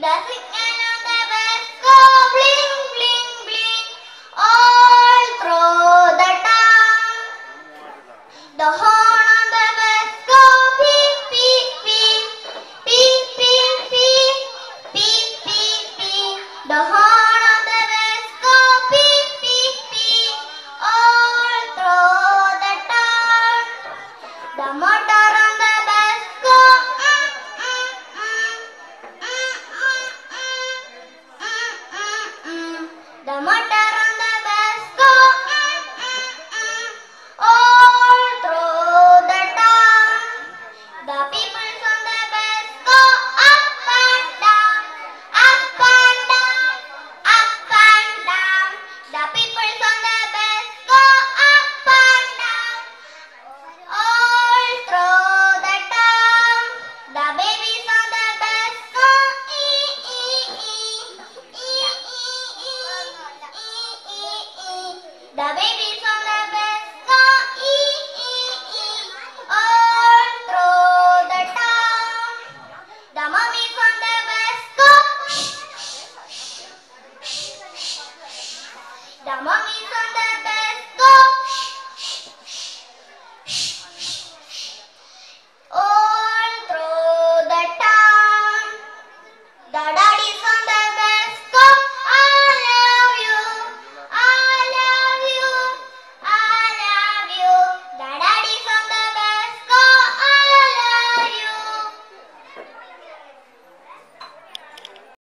Does it the go bling bling bling all through the town? The whole The mummies on the